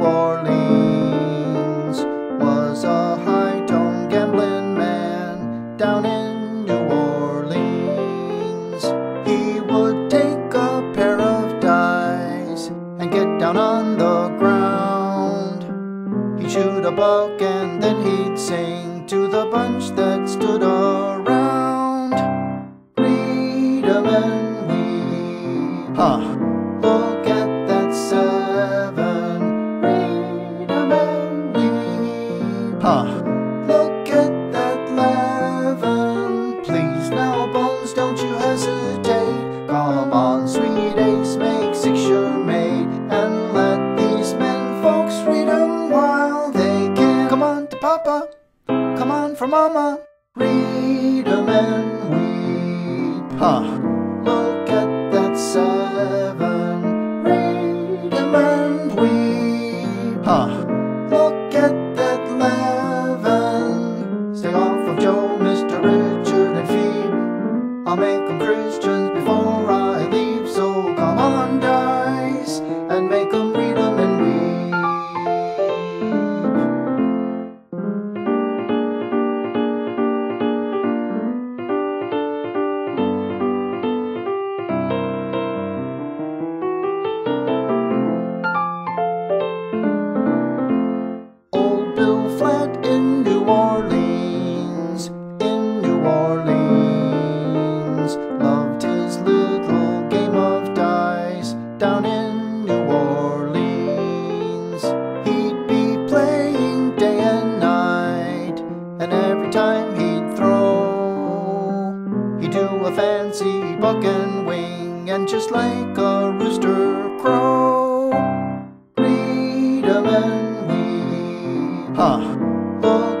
Orleans was a high toned gambling man down in New Orleans. He would take a pair of dice and get down on the ground. He'd shoot a buck and then he'd sing to the bunch that stood around. Freedom and we. Huh. Huh. Look at that eleven. Please now, Bones, don't you hesitate. Come on, sweet ace, make six your mate. And let these men folks read read 'em while they can. Come on to Papa, come on for Mama. Read 'em and weep. Huh. Of Joe, Mr. Richard, and Phoebe. I'll make make 'em Christians before fancy buck and wing, and just like a rooster crow. Read 'em and weep. Huh. Look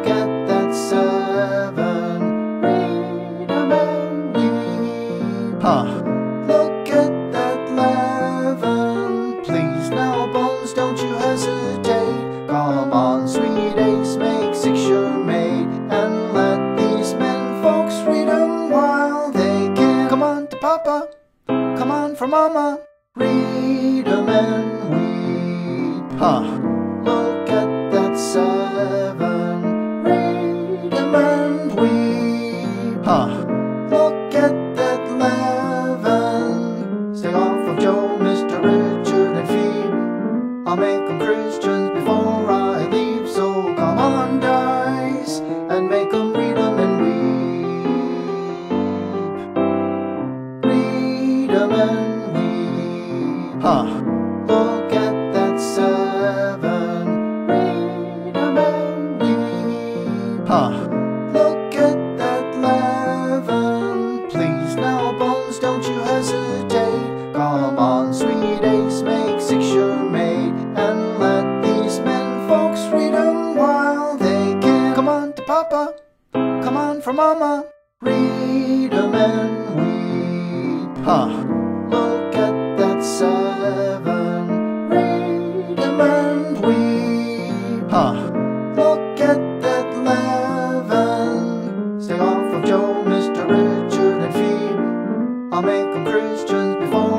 for Mama. Read 'em and weep. Huh. Look at that seven. Read 'em and weep. Huh. Look at that eleven. Stay off of Joe, Mr. Richard, and Phoebe. I'll make for Mama. Read 'em and weep. Huh. Look at that seven. Read 'em and weep. Huh. Look at that eleven. Stay off of Joe, Mr. Richard, and Phoebe. I'll make 'em Christians before